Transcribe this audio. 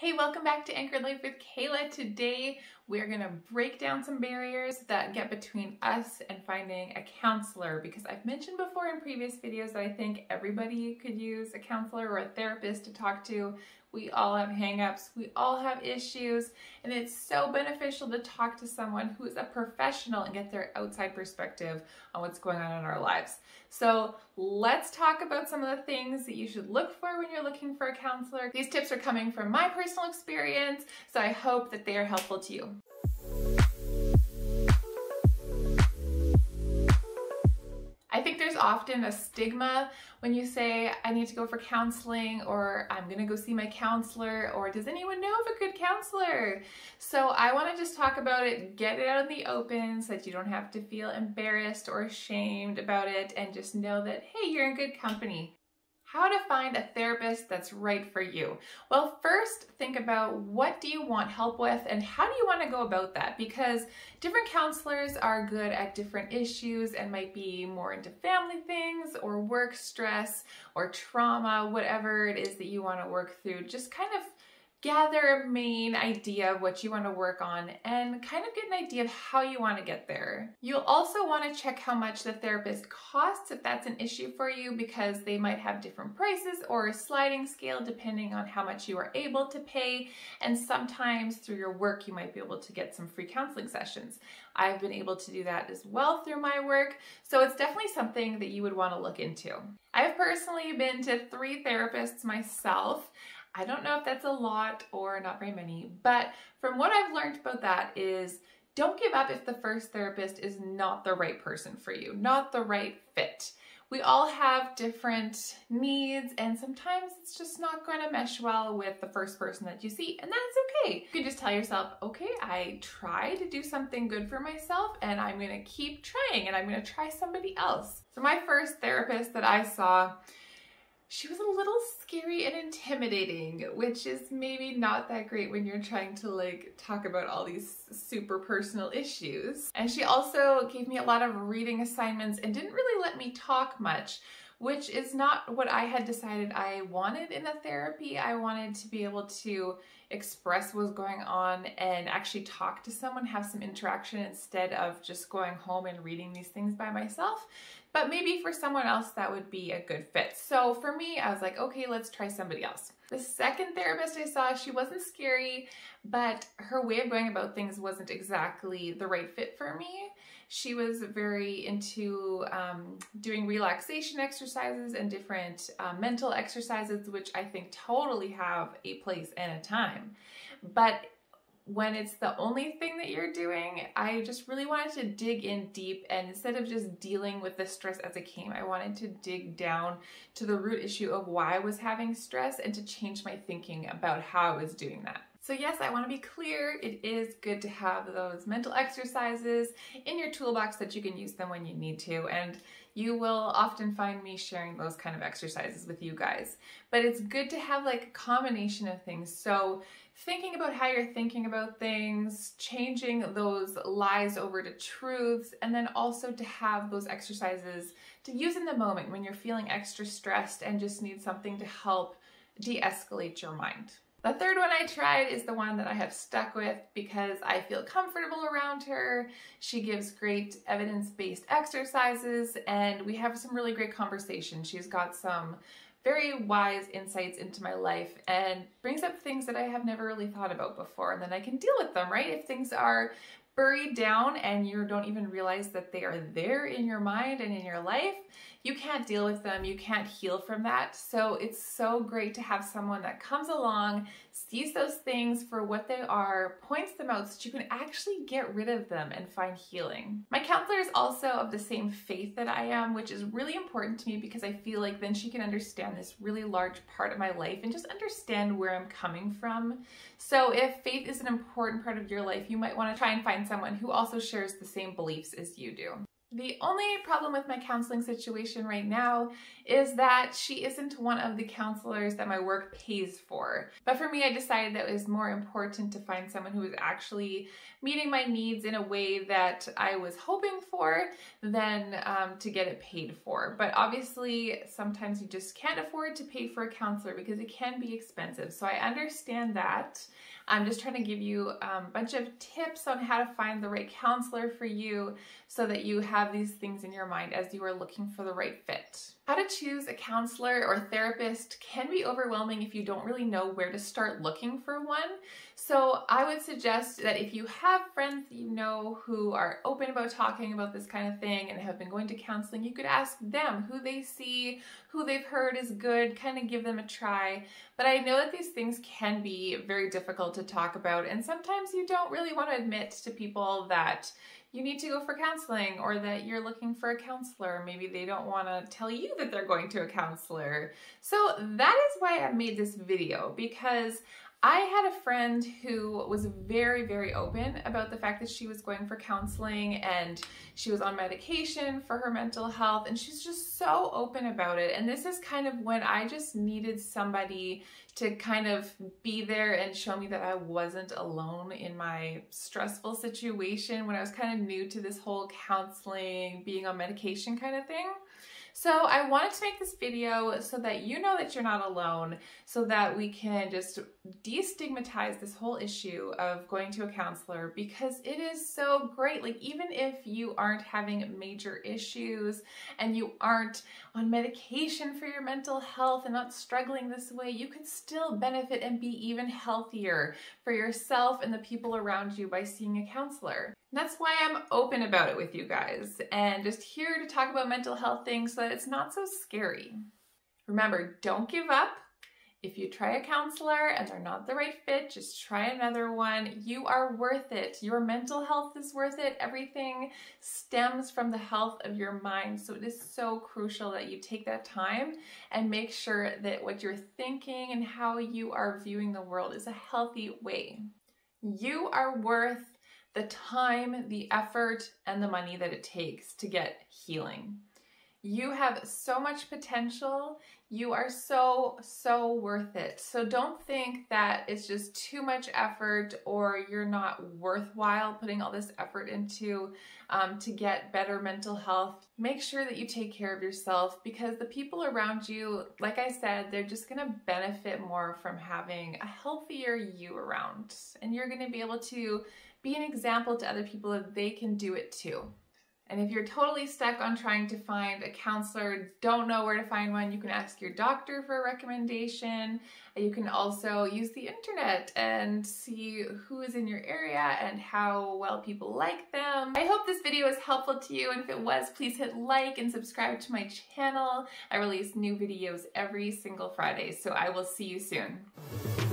Hey, welcome back to Anchored Life with Kayla. Today, we're to break down some barriers that get between us and finding a counselor because I've mentioned before in previous videos that I think everybody could use a counselor or a therapist to talk to. We all have hangups, we all have issues, and it's so beneficial to talk to someone who is a professional and get their outside perspective on what's going on in our lives. So let's talk about some of the things that you should look for when you're looking for a counselor. These tips are coming from my personal experience, so I hope that they are helpful to you. I think there's often a stigma when you say, I need to go for counseling, or I'm gonna go see my counselor, or does anyone know of a good counselor? So I wanna just talk about it, get it out in the open so that you don't have to feel embarrassed or ashamed about it, and just know that, hey, you're in good company. How to find a therapist that's right for you. Well, first think about what do you want help with and how do you want to go about that? Because different counselors are good at different issues and might be more into family things or work stress or trauma, whatever it is that you want to work through. Just kind of gather a main idea of what you want to work on and kind of get an idea of how you want to get there. You'll also want to check how much the therapist costs if that's an issue for you because they might have different prices or a sliding scale depending on how much you are able to pay and sometimes through your work you might be able to get some free counseling sessions. I've been able to do that as well through my work so it's definitely something that you would want to look into. I've personally been to three therapists myself. I don't know if that's a lot or not very many, but from what I've learned about that is don't give up if the first therapist is not the right person for you, not the right fit. We all have different needs and sometimes it's just not going to mesh well with the first person that you see and that's okay. You can just tell yourself, okay, I try to do something good for myself and I'm going to keep trying and I'm going to try somebody else. So my first therapist that I saw she was a little scary and intimidating, which is maybe not that great when you're trying to like talk about all these super personal issues. And she also gave me a lot of reading assignments and didn't really let me talk much, which is not what I had decided I wanted in a therapy. I wanted to be able to express what's going on and actually talk to someone, have some interaction instead of just going home and reading these things by myself. But maybe for someone else that would be a good fit. So for me, I was like, okay, let's try somebody else. The second therapist I saw, she wasn't scary, but her way of going about things wasn't exactly the right fit for me. She was very into um, doing relaxation exercises and different uh, mental exercises, which I think totally have a place and a time. But when it's the only thing that you're doing, I just really wanted to dig in deep and instead of just dealing with the stress as it came, I wanted to dig down to the root issue of why I was having stress and to change my thinking about how I was doing that. So yes, I want to be clear, it is good to have those mental exercises in your toolbox that you can use them when you need to. And you will often find me sharing those kind of exercises with you guys. But it's good to have like a combination of things. So thinking about how you're thinking about things, changing those lies over to truths, and then also to have those exercises to use in the moment when you're feeling extra stressed and just need something to help de-escalate your mind. The third one I tried is the one that I have stuck with because I feel comfortable around her. She gives great evidence-based exercises and we have some really great conversation. She's got some very wise insights into my life and brings up things that I have never really thought about before and then I can deal with them, right? If things are buried down and you don't even realize that they are there in your mind and in your life, you can't deal with them, you can't heal from that. So it's so great to have someone that comes along, sees those things for what they are, points them out so that you can actually get rid of them and find healing. My counselor is also of the same faith that I am, which is really important to me because I feel like then she can understand this really large part of my life and just understand where I'm coming from. So if faith is an important part of your life, you might want to try and find someone who also shares the same beliefs as you do. The only problem with my counseling situation right now is that she isn't one of the counselors that my work pays for. But for me, I decided that it was more important to find someone who was actually meeting my needs in a way that I was hoping for than um, to get it paid for. But obviously, sometimes you just can't afford to pay for a counselor because it can be expensive. So I understand that. I'm just trying to give you um, a bunch of tips on how to find the right counselor for you so that you have these things in your mind as you are looking for the right fit. How to choose a counselor or therapist can be overwhelming if you don't really know where to start looking for one. So I would suggest that if you have friends that you know who are open about talking about this kind of thing and have been going to counseling, you could ask them who they see, who they've heard is good, kind of give them a try. But I know that these things can be very difficult to talk about and sometimes you don't really want to admit to people that you need to go for counseling or that you're looking for a counselor. Maybe they don't want to tell you that they're going to a counselor. So that is why I made this video because I had a friend who was very, very open about the fact that she was going for counseling and she was on medication for her mental health and she's just so open about it. And this is kind of when I just needed somebody to kind of be there and show me that I wasn't alone in my stressful situation when I was kind of new to this whole counseling, being on medication kind of thing. So I wanted to make this video so that you know that you're not alone, so that we can just destigmatize this whole issue of going to a counselor because it is so great. Like even if you aren't having major issues and you aren't on medication for your mental health and not struggling this way, you could still benefit and be even healthier for yourself and the people around you by seeing a counselor. That's why I'm open about it with you guys and just here to talk about mental health things so it's not so scary. Remember, don't give up. If you try a counselor and they're not the right fit, just try another one. You are worth it. Your mental health is worth it. Everything stems from the health of your mind. So it is so crucial that you take that time and make sure that what you're thinking and how you are viewing the world is a healthy way. You are worth the time, the effort, and the money that it takes to get healing. You have so much potential. You are so, so worth it. So don't think that it's just too much effort or you're not worthwhile putting all this effort into um, to get better mental health. Make sure that you take care of yourself because the people around you, like I said, they're just gonna benefit more from having a healthier you around. And you're gonna be able to be an example to other people that they can do it too. And if you're totally stuck on trying to find a counselor, don't know where to find one, you can ask your doctor for a recommendation. You can also use the internet and see who is in your area and how well people like them. I hope this video was helpful to you, and if it was, please hit like and subscribe to my channel. I release new videos every single Friday, so I will see you soon.